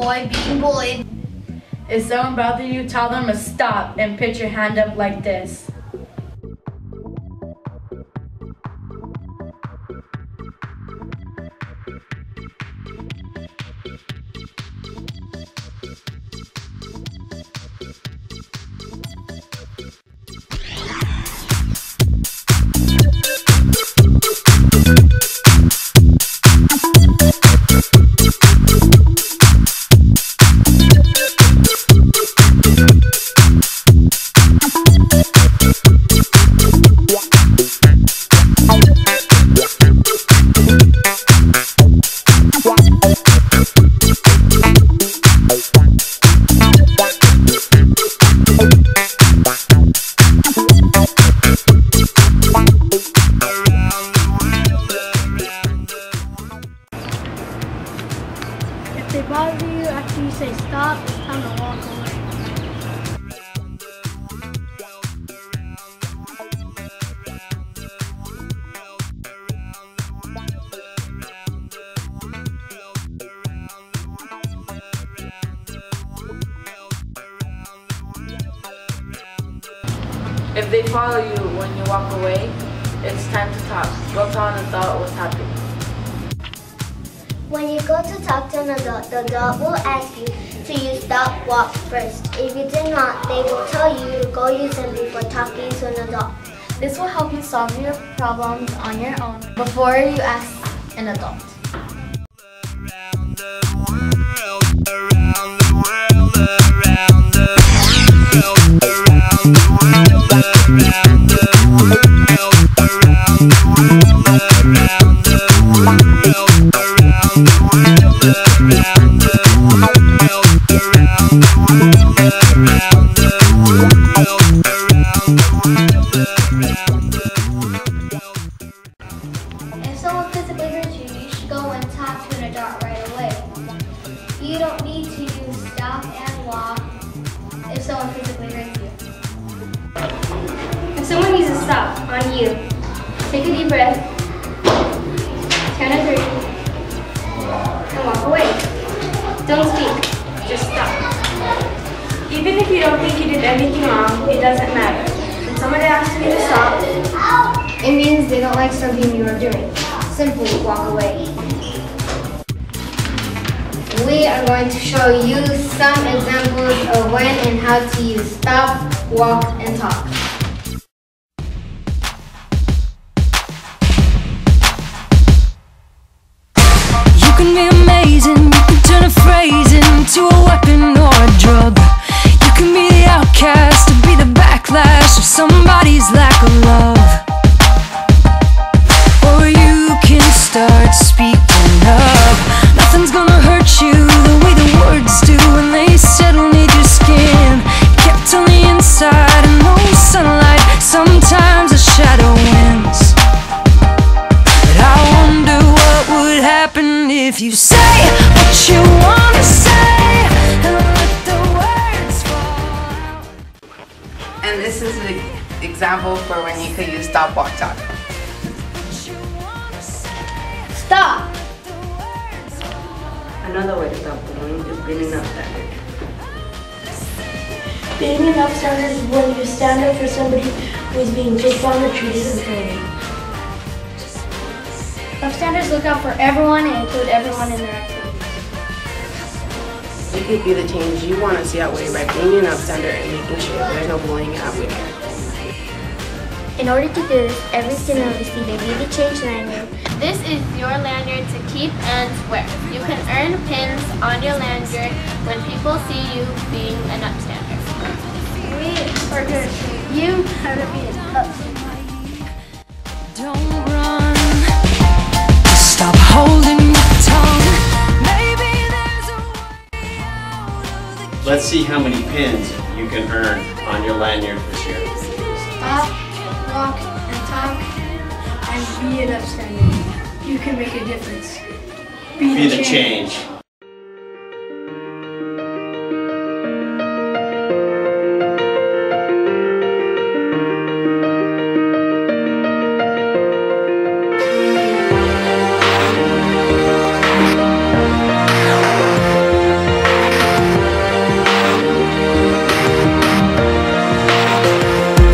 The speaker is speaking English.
like being bullied. If someone bothers you, tell them to stop and put your hand up like this. Bother you after you say stop, it's time to walk away. If they follow you when you walk away, it's time to talk. Go tell an adult what's happening. When you go to talk to an adult, the adult will ask you to use stop walk first. If you did not, they will tell you to go use them before talking to an adult. This will help you solve your problems on your own before you ask an adult. If on you, take a deep breath, count to three, and walk away. Don't speak, just stop. Even if you don't think you did anything wrong, it doesn't matter. When someone asks you to stop, it means they don't like something you are doing. Simply walk away. We are going to show you some examples of when and how to use stop, walk, and talk. If you say what you wanna say and let the words fall out. And this is an example for when you could use stop, walk, talk. What you wanna say, Stop! Another way to stop bullying is being an upstander. Being an upstander is when you stand up for somebody who is being picked on or treated unfairly. Upstanders look out for everyone and include everyone in their activities. You could be the change you want to see out outweighed by being an upstander and making sure there's no bullying at Whittier. In order to do this, every student will receive a Be the Change lanyard. This is your lanyard to keep and wear. You can earn pins on your lanyard when people see you being an upstander. We are going to show you how to be an upstander. Let's see how many pins you can earn on your lanyard this year. Stop, walk, and talk, and be an upstander. You can make a difference. Be the change.